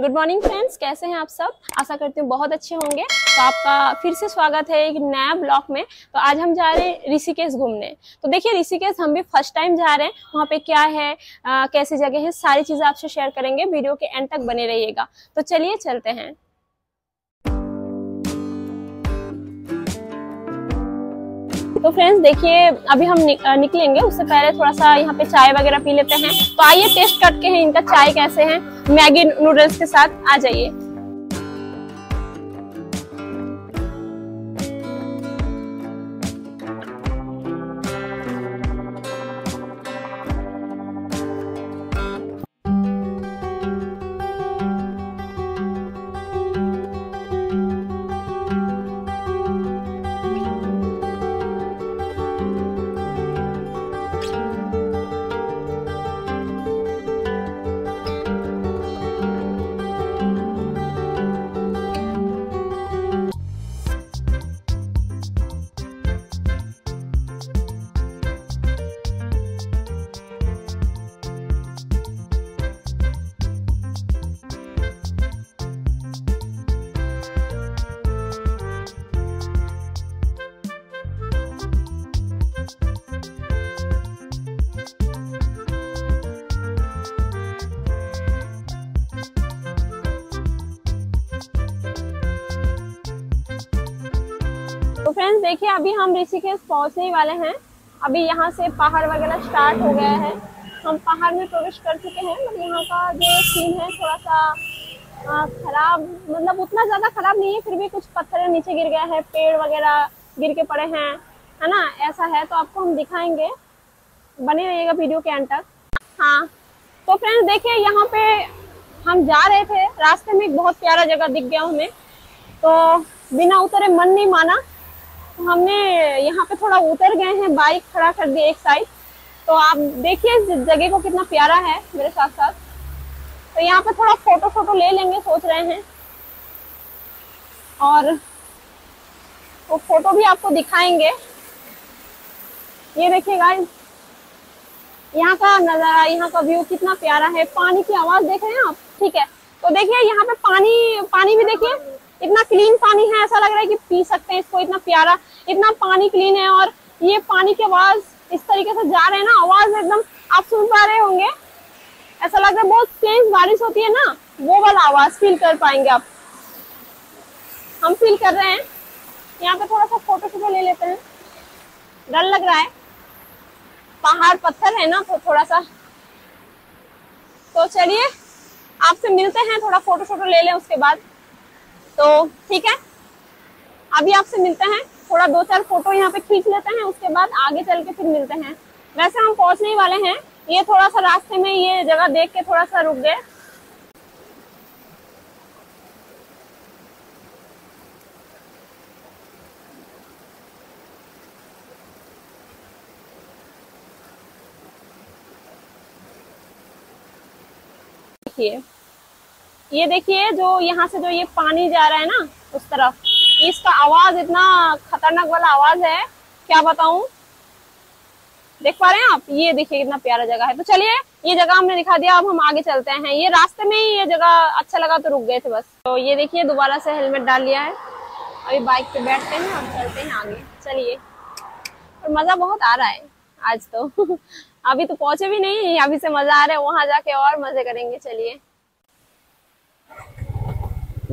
Good morning friends कैसे हैं आप सब? आशा करती हूँ बहुत अच्छे होंगे। तो आपका फिर से स्वागत है एक नया ब्लॉग में। तो आज हम जा रहे हैं ऋषिकेश घूमने। तो देखिए ऋषिकेश हम भी फ़र्स्ट टाइम जा रहे हैं। वहाँ पे क्या है आ, कैसी जगह है सारी चीज़ें आपसे शेयर करेंगे। वीडियो के एंड तक बने रहिएगा। तो चलिए चलते हैं। तो फ्रेंड्स देखिए अभी हम निक, निकलेंगे। उससे पहले थोड़ा सा यहाँ पे चाय वगैरह पी लेते हैं। तो आइए टेस्ट करके हैं इनका चाय कैसे है। मैगी नूडल्स के साथ आ जाइए। फ्रेंड्स देखिए, अभी हम ऋषिकेश पहुँचने वाले हैं। अभी यहाँ से पहाड़ वगैरह स्टार्ट हो गया है। हम पहाड़ में प्रवेश कर चुके हैं मतलब यहाँ का जो सीन है थोड़ा सा खराब मतलब उतना ज़्यादा खराब नहीं है, फिर भी कुछ पत्थर नीचे गिर गया है, पेड़ वगैरह गिर के पड़े हैं, है ना? ऐसा है तो आपको हम दिखाएँगे। बने रहिएगा वीडियो के एंड तक। हाँ तो फ्रेंड्स देखिए, यहाँ पे हम जा रहे थे, रास्ते में एक बहुत प्यारा जगह दिख गया हमें। तो बिना उतरे मन नहीं माना तो हमने यहाँ पे थोड़ा उतर गए हैं बाइक खड़ा कर दिया एक साइड तो आप देखिए इस जगह को कितना प्यारा है मेरे साथ साथ। तो यहाँ पे थोड़ा फ़ोटो फ़ोटो ले लेंगे, सोच रहे हैं। और वो फ़ोटो भी आपको दिखाएँगे। ये देखिए गाइस यहाँ का नज़ारा, यहाँ का व्यू कितना प्यारा है। पानी की आवाज़ देख रहे हैं आप? ठीक है। तो देखिए यहाँ पे पानी पानी भी देखिए। इतना क्लीन पानी है, ऐसा लग रहा है कि पी सकते हैं इसको, इतना प्यारा, इतना पानी क्लीन है और ये पानी की आवाज़ इस तरीके से जा रहे हैं ना, आवाज़ एकदम, आप सुन पा रहे होंगे। ऐसा लग रहा है बहुत तेज बारिश होती है ना, वो वाला आवाज़ फील कर पाएँगे आप। हम फील कर रहे हैं। यहाँ पे थोड़ा सा फ़ोटो फ़ोटो ले लेते हैं। डर लग रहा है। पहाड़ पत्थर है ना तो थोड़ा सा। तो चलिए, आपसे मिलते हैं, थोड़ा फ़ोटो शोटो ले लें उसके बाद। तो ठीक है। अभी आपसे मिलते हैं। थोड़ा दो चार फ़ोटो यहाँ पे खींच लेते हैं, उसके बाद आगे चल के फिर मिलते हैं। वैसे हम पहुँचने ही वाले हैं। ये थोड़ा सा रास्ते में ये जगह देख के थोड़ा सा रुक गए। देखिए। ये देखिए, जो यहाँ से जो ये पानी जा रहा है ना, उस तरफ़, इसका आवाज़ इतना खतरनाक वाला आवाज़ है, क्या बताऊँ? देख पा रहे हैं आप? ये देखिए कितना प्यारा जगह है। तो चलिए, ये जगह हमने दिखा दिया, अब हम आगे चलते हैं। ये रास्ते में ही ये जगह अच्छा लगा तो रुक गए थे बस। तो ये देखिए, दोबारा से हेलमेट डाल लिया है। अभी बाइक पे बैठते हैं और चलते हैं आगे। चलिए। और मज़ा बहुत आ रहा है आज तो। अभी तो पहुँचे भी नहीं, अभी से मज़ा आ रहा है, वहाँ जाके और मज़े करेंगे, चलिए।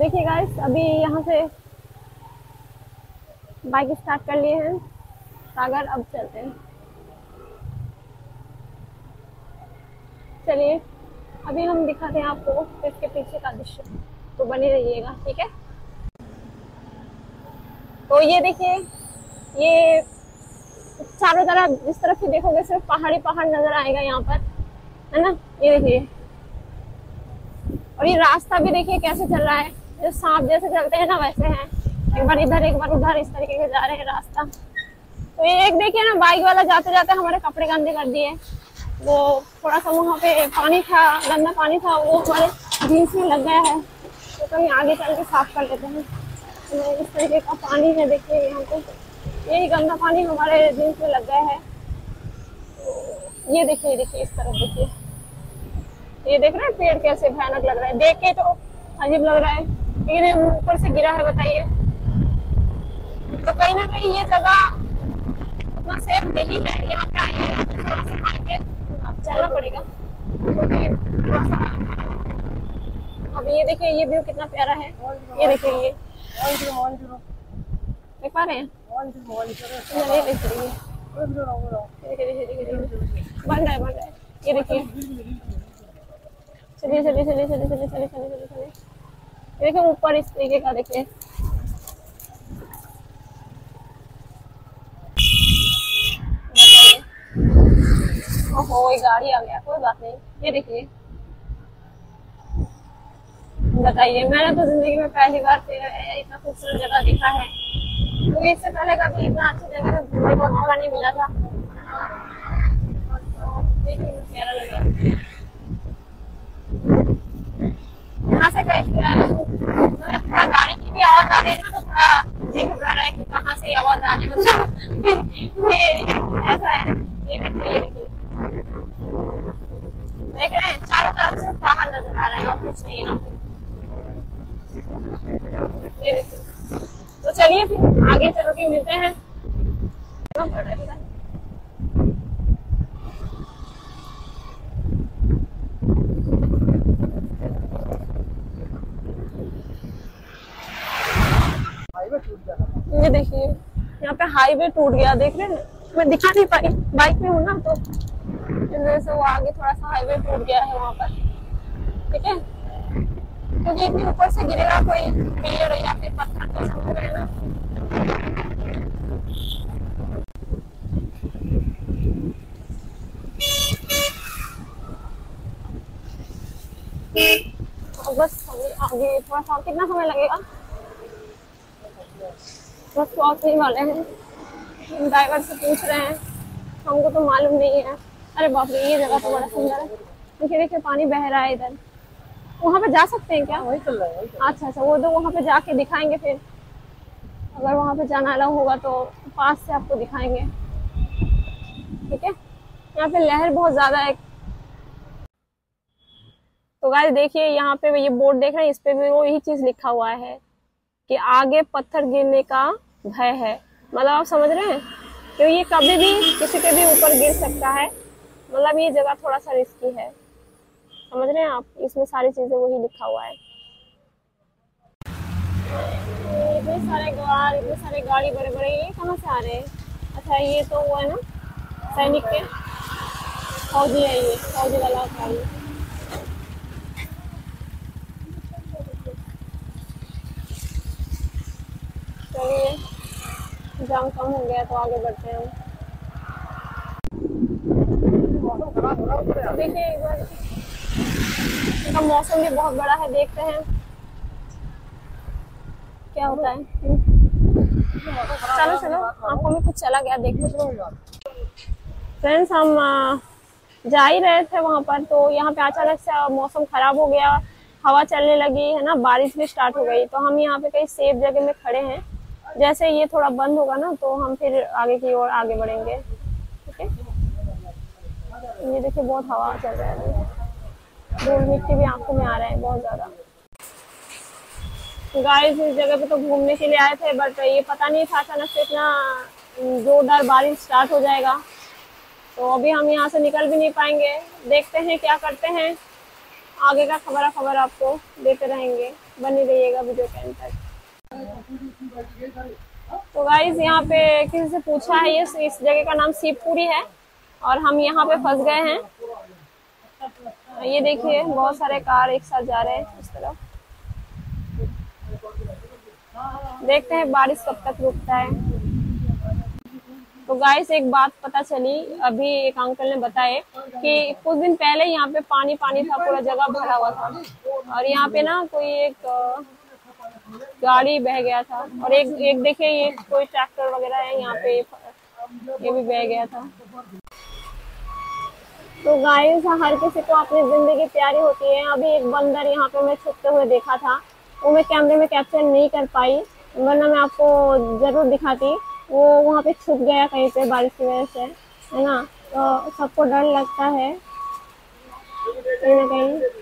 देखिए गाइस अभी यहाँ से बाइक स्टार्ट कर लिए हैं। सागर, अब चलते हैं। चलिए, अभी हम दिखाते हैं आपको इसके पीछे का दृश्य। तो बने रहिएगा, ठीक है? तो ये देखिए, ये चारों तरफ़, जिस तरफ़ भी देखोगे, सिर्फ़ पहाड़ी पहाड़ नज़र आएगा यहाँ पर, है ना? ये देखिए। और ये रास्ता भी देखिए कैसे चल रहा है। जो सांप जैसे चलते हैं ना वैसे हैं। एक बार इधर, एक बार उधर, इस तरीके से जा रहे हैं रास्ता। तो ये एक देखिए ना, बाइक वाला जाते जाते हमारे कपड़े गंदे कर दिए। वो थोड़ा सा वहाँ पे पानी था, गंदा पानी था, वो हमारे जीन्स में लग गया है। तो कहीं आगे चल के साफ़ कर लेते हैं। तो इस तरीके का पानी है, देखिए यहाँ पे। यही गंदा पानी हमारे जीन्स में लग गया है। तो ये देखिए देखिए, इस तरफ़ देखिए। ये देख रहे हैं पेड़ कैसे भयानक लग रहा है। देख के तो अजीब लग रहा है। लेकिन ऊपर से गिरा है, बताइए। तो कहीं ना कहीं ये जगह उतना सेफ़ नहीं है, यहाँ पे आइए आगे चलना पड़ेगा। सा अब ये देखिए, ये व्यू कितना प्यारा है। ये देखिए, ये। देख पा रहे हैं? है बन रहा है, बन रहा है। ये देखिए। चलिए चलिए चलिए चलिए चलिए चलिए चलिए चलिए। देखिए ऊपर इस तरीके का देखिए गाड़ी आ गया, कोई बात नहीं। ये देखिए। बताइए, मैंने तो ज़िंदगी में पहली बार इतना खूबसूरत जगह देखा है। क्योंकि इससे पहले कभी इतना अच्छी जगह घूमने का मौका नहीं मिला था देखिए कितना प्यारा लग रहा है यहाँ से कहीं थोड़ा गाड़ी की भी आवाज़ आ रही है ना तो थोड़ा जी घबरा रहा है कि कहाँ से आवाज़ आ रही है मतलब ये ऐसा है ये देखिए ये देखिए देख रहे हैं चारों तरफ़ से पहाड़ नज़र आ रहा है और कुछ नहीं यहाँ पे ये देखिए तो चलिए फिर आगे चलो के मिलते हैं। ये देखिए, यहाँ पे हाईवे टूट गया, देख रहे हैं मैं दिखा नहीं पाई बाइक में हूँ ना तो इस वजह से वो आगे थोड़ा सा हाईवे टूट गया है वहाँ पर ठीक है क्योंकि इतनी ऊपर से गिरेगा कोई पेड़ या फिर पत्थर तो ना और बस आगे थोड़ा सा कितना समय लगेगा बस पहुँचने वाले हैं ड्राइवर से पूछ रहे हैं हमको तो मालूम नहीं है। अरे बाप रे, ये जगह तो बड़ा सुंदर है। देखिए देखिए, पानी बह रहा है इधर। वहाँ पे जा सकते हैं क्या? वही चल रहा है अच्छा अच्छा वो तो वहाँ पे जाके दिखाएँगे फिर। अगर वहाँ पे जाना अलाउ होगा तो पास से आपको दिखाएँगे। ठीक है? यहाँ पे लहर बहुत ज़्यादा है। तो गाय देखिए यहाँ पे ये बोर्ड देख रहे हैं इस पे भी वो यही चीज़ लिखा हुआ है कि आगे पत्थर गिरने का भय है। मतलब आप समझ रहे हैं? कि ये कभी भी किसी के भी ऊपर गिर सकता है। मतलब ये जगह थोड़ा सा रिस्की है। समझ रहे हैं आप? इसमें सारी चीज़ें वही लिखा हुआ है। इतने सारे इतने सारे गाड़ी बड़े बड़े ये कहाँ से आ रहे हैं? अच्छा ये तो वो है ना, सैनिक के। फौजी है ये, फौजी वाला गाड़ी चलिए, जाम कम हो गया तो आगे बढ़ते हैं। देखिए एक बार। मौसम भी बहुत बड़ा है देखते हैं। क्या होता है? चलो चलो। आँखों में कुछ चला गया चलो फ्रेंड्स, हम जा ही रहे थे वहाँ पर तो यहाँ पे अचानक से मौसम खराब हो गया, हवा चलने लगी, है ना? बारिश भी स्टार्ट हो गई तो हम यहाँ पे कहीं सेफ़ जगह में खड़े हैं। जैसे ये थोड़ा बंद होगा ना तो हम फिर आगे की ओर आगे बढ़ेंगे, ठीक है? ये देखिए, बहुत हवा चल रहा है। धूल मिट्टी भी आँखों में आ रहा है बहुत ज़्यादा। गाइस इस जगह पे तो घूमने के लिए आए थे बट ये पता नहीं था अचानक से इतना जोरदार बारिश स्टार्ट हो जाएगा। तो अभी हम यहाँ से निकल भी नहीं पाएँगे। देखते हैं क्या करते हैं। आगे का खबर खबर आपको देते रहेंगे। बने रहिएगा वीडियो के तक। तो गाइस यहाँ पे किसी से पूछा है, ये इस जगह का नाम शिवपुरी है, और हम यहाँ पे फंस गए हैं। ये देखिए, बहुत सारे कार एक साथ जा रहे हैं इस तरफ़। देखते हैं बारिश कब तक रुकता है। तो गाइस एक बात पता चली, अभी एक अंकल ने बताए कि कुछ दिन पहले यहाँ पे पानी पानी था, पूरा जगह भरा हुआ था। और यहाँ पे ना कोई एक गाड़ी बह गया था। और एक एक देखिए, ये कोई ट्रैक्टर वगैरह है, यहाँ पे ये भी बह गया था। तो गाइस हर किसी को अपनी ज़िंदगी प्यारी होती है। अभी एक बंदर यहाँ पे मैं छुपते हुए देखा था। वो मैं कैमरे में कैप्चर नहीं कर पाई, वरना मैं आपको ज़रूर दिखाती। वो वहाँ पे छुप गया कहीं पे बारिश की वजह से, है ना? तो सबको डर लगता है। कहीं ना कहीं।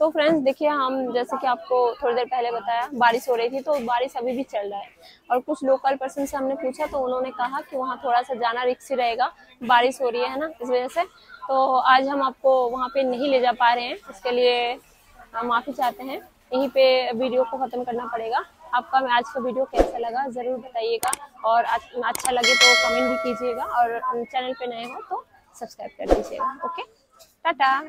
तो फ्रेंड्स देखिए, हम जैसे कि आपको थोड़ी देर पहले बताया, बारिश हो रही थी तो बारिश अभी भी चल रहा है। और कुछ लोकल पर्सन से हमने पूछा तो उन्होंने कहा कि वहाँ थोड़ा सा जाना रिक्सी रहेगा। बारिश हो रही है ना? इस वजह से। तो आज हम आपको वहाँ पे नहीं ले जा पा रहे हैं। इसके लिए माफ़ी चाहते हैं। यहीं पे वीडियो को ख़त्म करना पड़ेगा। आपका आज का वीडियो कैसा लगा ज़रूर बताइएगा। और अच्छा लगे तो कमेंट भी कीजिएगा। और चैनल पे नए हो तो सब्सक्राइब कर दीजिएगा। ओके टाटा